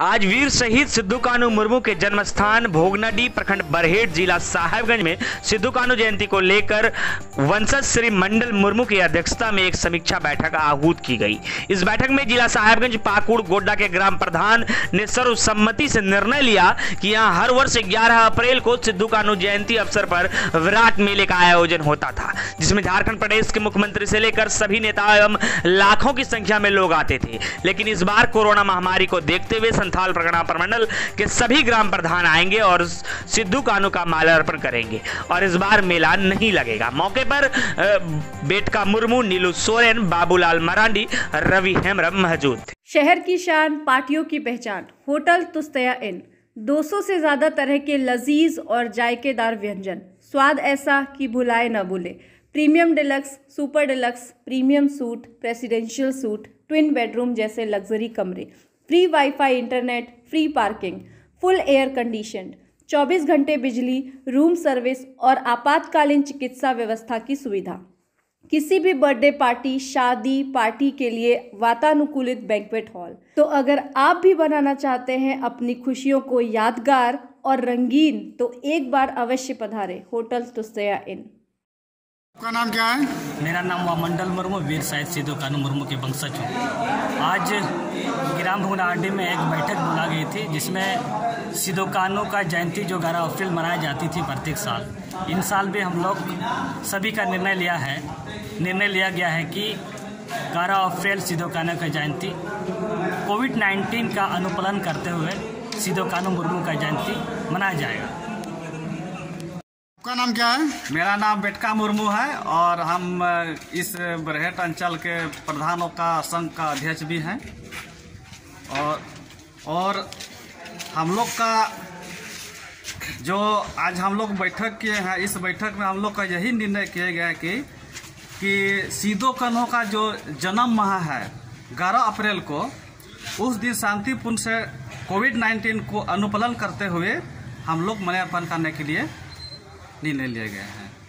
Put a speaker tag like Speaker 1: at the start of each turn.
Speaker 1: आज वीर शहीद सिद्धू कानू मुर्मू के जन्म स्थान भोगनाडी प्रखंड बरहेट जिला साहेबगंज में सिद्धू कानू जयंती को लेकर वंशज श्री मंडल मुर्मू की अध्यक्षता में एक समीक्षा बैठक आहूत की गई। इस बैठक में जिला साहेबगंज पाकुड़ गोड्डा के ग्राम प्रधान ने सर्वसम्मति से निर्णय लिया कि यहाँ हर वर्ष 11 अप्रैल को सिद्धू कानू जयंती अवसर पर विराट मेले का आयोजन होता था, जिसमें झारखंड प्रदेश के मुख्यमंत्री से लेकर सभी नेता एवं लाखों की संख्या में लोग आते थे। लेकिन इस बार कोरोना महामारी को देखते हुए संथाल परगना प्रमंडल के सभी ग्राम प्रधान आएँगे और सिद्धू कानू का माल्यार्पण करेंगे। और इस बार मेला नहीं लगेगा। मौके पर बेटका मुर्मू, नीलू सोरेन, बाबूलाल मरांडी, रवि हेमरम मौजूद थे।
Speaker 2: शहर की शान, पार्टियों की पहचान। होटल तुस्तया इन। 200 से ज़्यादा तरह के लजीज और जायकेदार व्यंजन। स्वाद ऐसा कि भुलाए न भूले। Premium deluxe, super deluxe, premium suite, presidential suite, twin bedroom जैसे लग्जरी कमरे। Free wifi internet free parking full air condition 24 घंटे बिजली रूम सर्विस और आपातकालीन चिकित्सा व्यवस्था की सुविधा। किसी भी बर्थडे पार्टी शादी पार्टी के लिए वातानुकूलित बैंकवेट हॉल तो अगर आप भी बनाना चाहते हैं अपनी खुशियों को यादगार और रंगीन तो एक बार अवश्य पधारे होटल तुस्तया इन
Speaker 3: आपका नाम क्या है?
Speaker 4: मेरा नाम वामंडल मुर्मू वीर साहिद सिद्धू कानू मुर्मू के वंशज हूँ। आज ग्राम भुगनाडी में एक बैठक बुला गई थी, जिसमें सिद्धू कानू का जयंती जो ग्यारह अप्रैल मनाई जाती थी प्रत्येक साल। इन साल भी हम लोग सभी का निर्णय लिया है। निर्णय लिया गया है कि ग्यारह अप्रैल कानू का जयंती, कोविड नाइन्टीन का अनुपालन करते हुए सिद्धू कानू मुर्मू का जयंती मनाया जाएगा।
Speaker 3: आपका नाम क्या है?
Speaker 5: मेरा नाम बेटका मुर्मू है और हम इस बरहेट अंचल के प्रधानों का संघ का अध्यक्ष भी हैं। और और हम लोग का जो आज हम लोग बैठक किए हैं, इस बैठक में हम लोग का यही निर्णय किया गया कि कि सीधो कन्हों का जो जन्म माह है, ग्यारह अप्रैल को, उस दिन शांतिपूर्ण से कोविड नाइन्टीन को अनुपालन करते हुए हम लोग मल्यार्पण करने के लिए निर्णय लिया गया है।